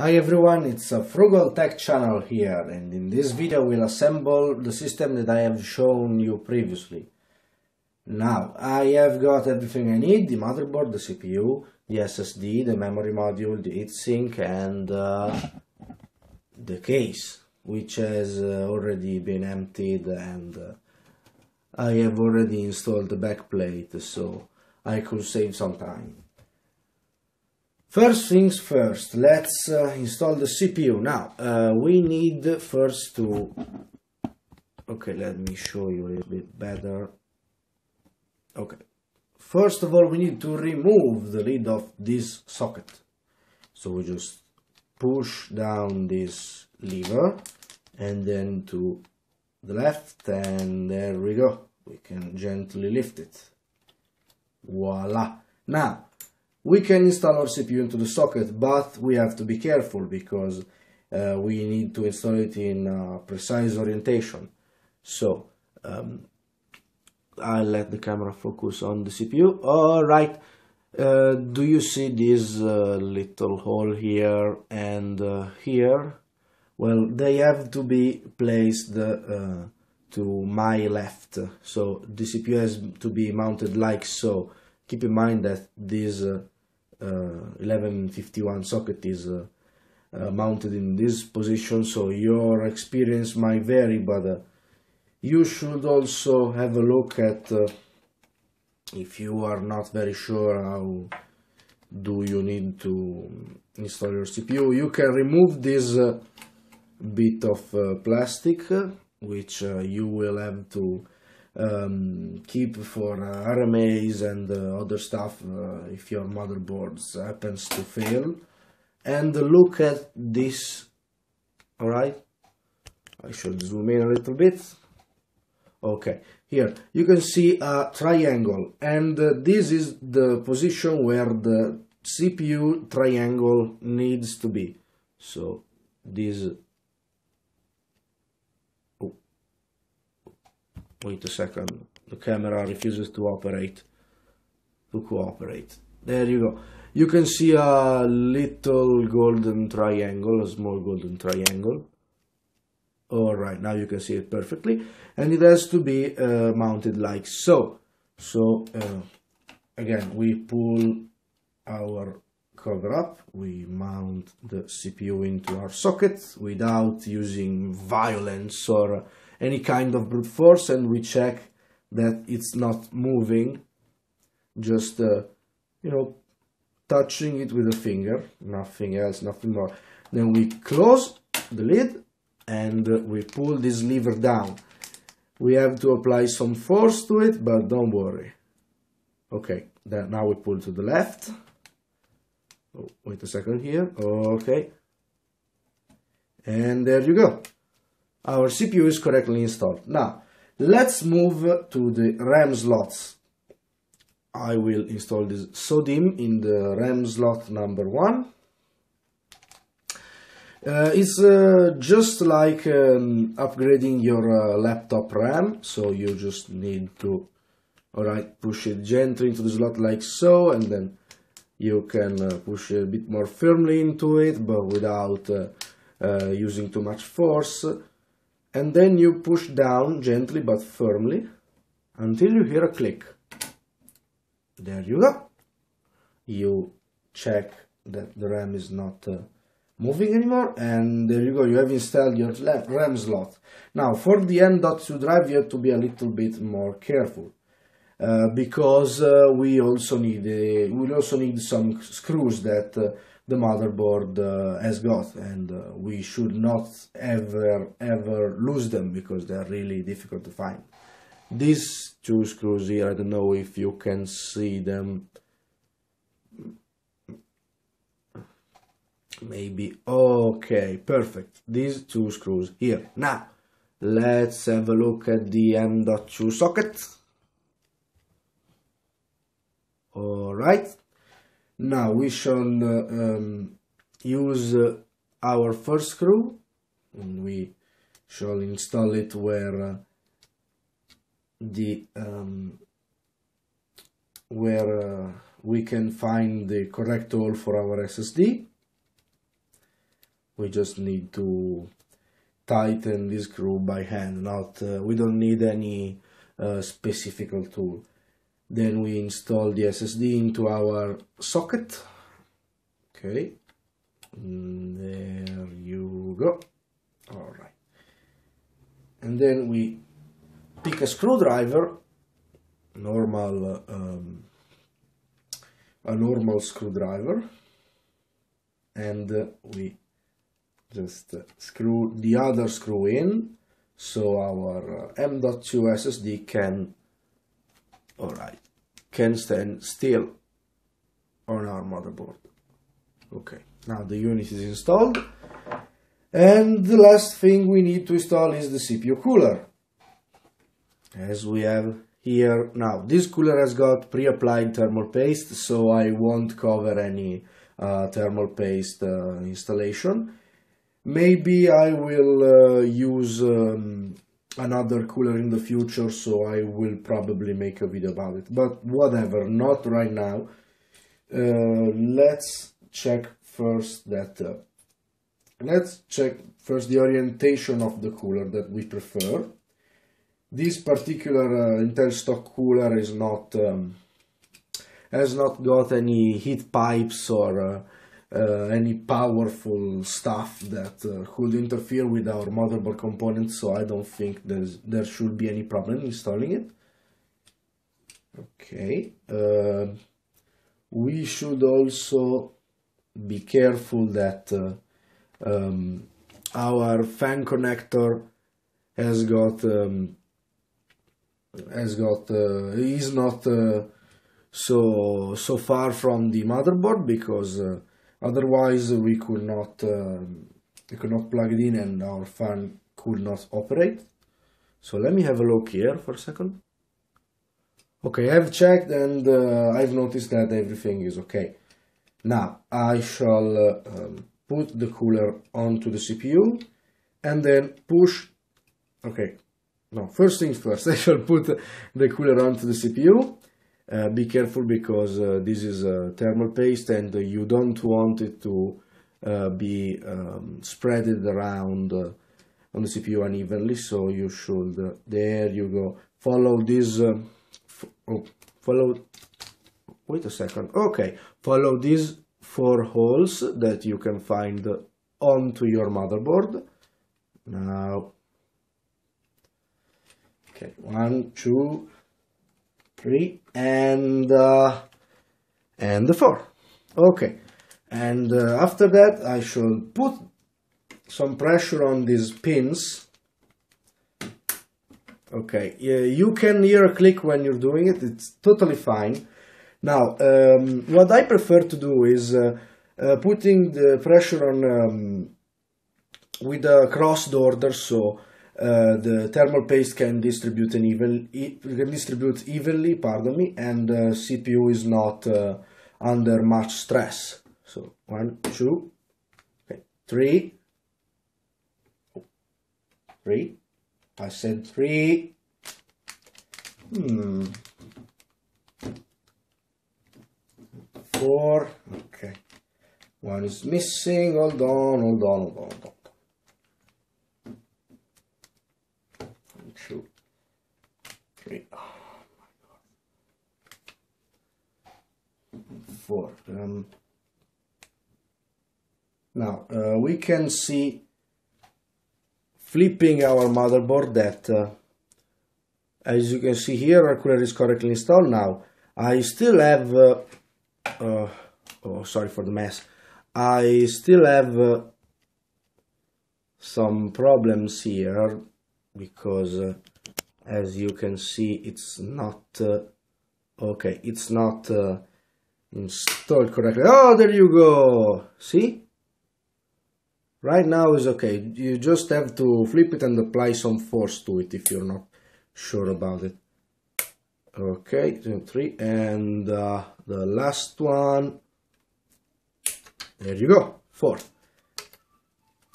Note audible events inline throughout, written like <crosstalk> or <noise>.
Hi everyone, it's a Frugal Tech channel here and in this video we'll assemble the system that I have shown you previously. Now, I have got everything I need, the motherboard, the CPU, the SSD, the memory module, the heatsink and uh, the case, which has uh, already been emptied and uh, I have already installed the backplate so I could save some time. First things first, let's uh, install the CPU. Now, uh, we need first to... Okay, let me show you a little bit better. Okay. First of all, we need to remove the lid of this socket. So we just push down this lever and then to the left and there we go. We can gently lift it. Voila. Now, we can install our CPU into the socket, but we have to be careful because uh, we need to install it in uh, precise orientation. So, um, I'll let the camera focus on the CPU. Alright, uh, do you see this uh, little hole here and uh, here? Well, they have to be placed to my left. So the CPU has to be mounted like so keep in mind that this uh, 1151 socket is uh, uh, mounted in this position. So your experience might vary but uh, you should also have a look at uh, if you are not very sure how do you need to install your CPU you can remove this bit of plastic which you will have to um, keep for uh, RMAs and uh, other stuff uh, if your motherboard happens to fail. And look at this. Alright I should zoom in a little bit. Okay. Here you can see a triangle. And uh, this is the position where the CPU triangle needs to be. So this wait a second. The camera refuses to operate. To cooperate. There you go. You can see a little golden triangle a small golden triangle. All right now you can see it perfectly. And it has to be uh, mounted like so. So uh, again we pull our cover up. We mount the CPU into our socket without using violence or any kind of brute force and we check that it's not moving just uh, you know touching it with a finger nothing else nothing more. Then we close the lid and uh, we pull this lever down. We have to apply some force to it but don't worry. Okay then now we pull to the left. Oh, wait a second here. Okay. And there you go our CPU is correctly installed. Now, let's move to the RAM slots. I will install this SODIMM in the RAM slot number one. Uh, it's uh, just like um, upgrading your uh, laptop RAM, so you just need to alright push it gently into the slot like so, and then you can uh, push a bit more firmly into it, but without uh, uh, using too much force and then you push down gently but firmly until you hear a click. There you go. You check that the RAM is not uh, moving anymore and there you go, you have installed your RAM slot. Now for the M.2 drive you have to be a little bit more careful. Uh, because uh, we also need uh, we also need some screws that uh, the motherboard uh, has got and uh, we should not ever ever lose them because they're really difficult to find. These two screws here I don't know if you can see them. Maybe okay perfect. These two screws here. Now let's have a look at the M.2 socket. All right now we shall uh, um, use uh, our first screw and we shall install it where uh, the um, where uh, we can find the correct hole for our SSD we just need to tighten this screw by hand not uh, we don't need any uh, specific tool then we install the SSD into our socket. Okay. There you go. All right. And then we pick a screwdriver normal um, a normal screwdriver and uh, we just uh, screw the other screw in so our uh, M.2 SSD can alright can stand still on our motherboard. Okay. Now the unit is installed. And the last thing we need to install is the CPU cooler. As we have here now this cooler has got pre-applied thermal paste so I won't cover any uh, thermal paste uh, installation. Maybe I will uh, use um, another cooler in the future so I will probably make a video about it. But whatever not right now. Uh, let's check first that uh, let's check first the orientation of the cooler that we prefer. This particular uh, Intel stock cooler is not um, has not got any heat pipes or uh, any powerful stuff that uh, could interfere with our motherboard components so I don't think there's there should be any problem installing it. Okay uh, we should also be careful that uh, um, our fan connector has got um, has got uh, is not uh, so so far from the motherboard because uh, otherwise we could not um, we could not plug it in and our fan could not operate. So let me have a look here for a second. Okay I've checked and uh, I've noticed that everything is okay. Now I shall uh, um, put the cooler onto the CPU and then push okay. No, first things first, <laughs> I shall put the cooler onto the CPU. Uh, be careful because uh, this is a thermal paste and you don't want it to uh, be um, spreaded around uh, on the CPU unevenly, so you should, uh, there you go, follow this, oh, follow, wait a second, okay, follow these four holes that you can find onto your motherboard. Now, Okay, one, two, three, and uh, and the four. Okay, and uh, after that I should put some pressure on these pins. Okay, yeah, you can hear a click when you're doing it. It's totally fine. Now, um, what I prefer to do is uh, uh, putting the pressure on um, with a crossed order, so uh, the thermal paste can distribute an even can distribute evenly pardon me and uh, CPU is not uh, under much stress. So one two okay, three. Three. I said three. Hmm. Four. Okay. One is missing. Hold on hold on hold on, hold on. two, three, oh four. Um, now uh, we can see flipping our motherboard that uh, as you can see here our cooler is correctly installed. Now I still have uh, uh oh sorry for the mess. I still have uh, some problems here because uh, as you can see it's not okay it's not installed correctly. Oh there you go. See right now is okay you just have to flip it and apply some force to it if you're not sure about it okay two three and uh, the last one there you go four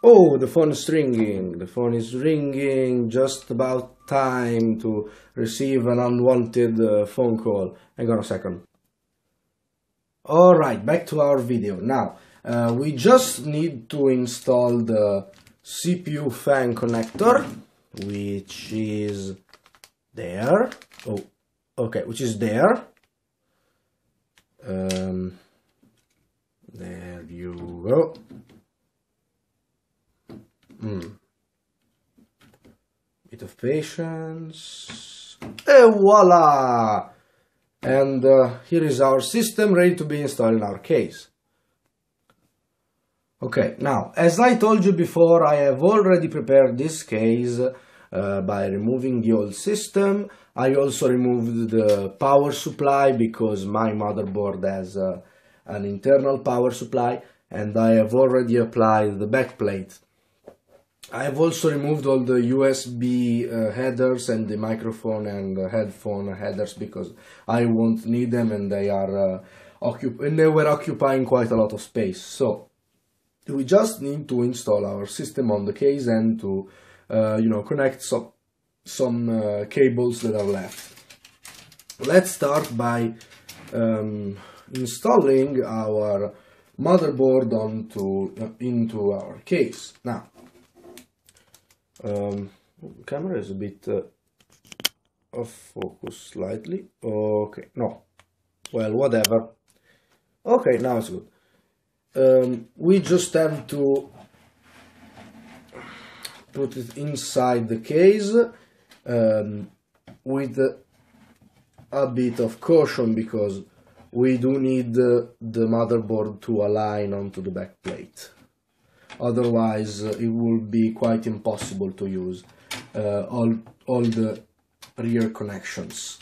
Oh, the phone is ringing. The phone is ringing. Just about time to receive an unwanted uh, phone call. Hang on a second. Alright, back to our video. Now, uh, we just need to install the CPU fan connector, which is there. Oh, okay, which is there. Um, there you go. Mm. Bit of patience. And voila! And uh, here is our system ready to be installed in our case. Okay, now, as I told you before, I have already prepared this case uh, by removing the old system. I also removed the power supply because my motherboard has uh, an internal power supply and I have already applied the backplate. I have also removed all the USB uh, headers and the microphone and the headphone headers because I won't need them and they are uh, and they were occupying quite a lot of space. So we just need to install our system on the case and to uh, you know connect some some uh, cables that are left. Let's start by um, installing our motherboard onto uh, into our case. Now um, camera is a bit uh, off focus slightly. Okay no. Well whatever. Okay now it's good um, we just have to put it inside the case um, with a bit of caution because we do need the, the motherboard to align onto the back plate. Otherwise uh, it will be quite impossible to use uh, all, all the rear connections.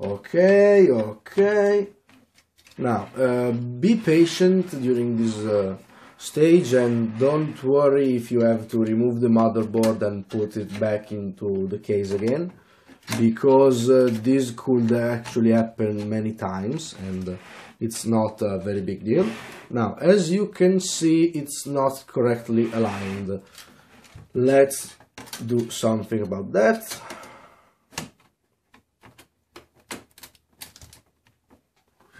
Okay okay now, uh, be patient during this uh, stage and don't worry if you have to remove the motherboard and put it back into the case again because uh, this could actually happen many times and uh, it's not a very big deal. Now, as you can see, it's not correctly aligned. Let's do something about that.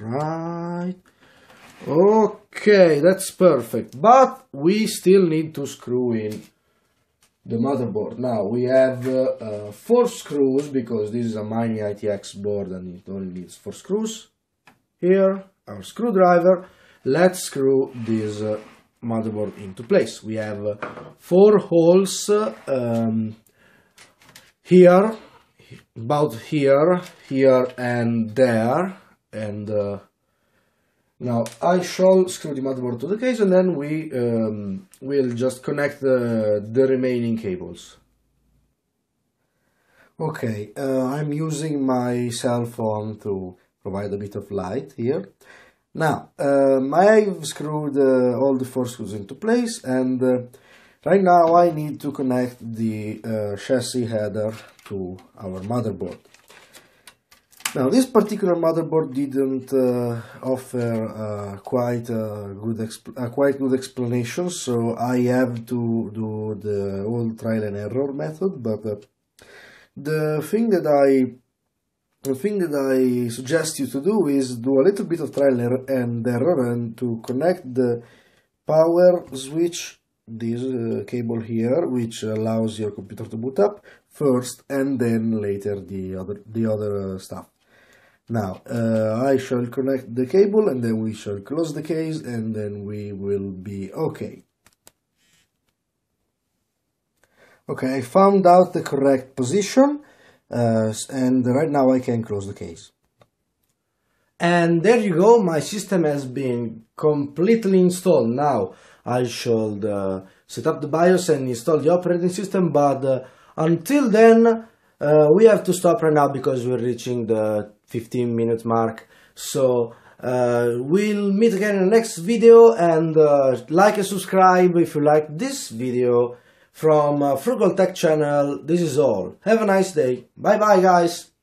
Right. Okay that's perfect. But we still need to screw in the motherboard. Now we have uh, uh, four screws because this is a mini ITX board and it only needs four screws. Here our screwdriver. Let's screw this uh, motherboard into place. We have uh, four holes um, here about here here and there and uh, now I shall screw the motherboard to the case and then we um, will just connect the, the remaining cables. Okay, uh, I'm using my cell phone to provide a bit of light here. Now, um, I've screwed uh, all the four screws into place and uh, right now I need to connect the uh, chassis header to our motherboard. Now this particular motherboard didn't uh, offer uh, quite a good a quite good explanation, so I have to do the old trial and error method. But uh, the thing that I the thing that I suggest you to do is do a little bit of trial and error and to connect the power switch this uh, cable here which allows your computer to boot up first and then later the other the other uh, stuff now, uh, I shall connect the cable and then we shall close the case and then we will be okay. Okay, I found out the correct position uh, and right now I can close the case. And there you go, my system has been completely installed. Now I should uh, set up the BIOS and install the operating system, but uh, until then uh, we have to stop right now because we're reaching the 15 minute mark. So uh, we'll meet again in the next video and uh, like and subscribe if you like this video from uh, Frugal Tech channel. This is all. Have a nice day. Bye bye guys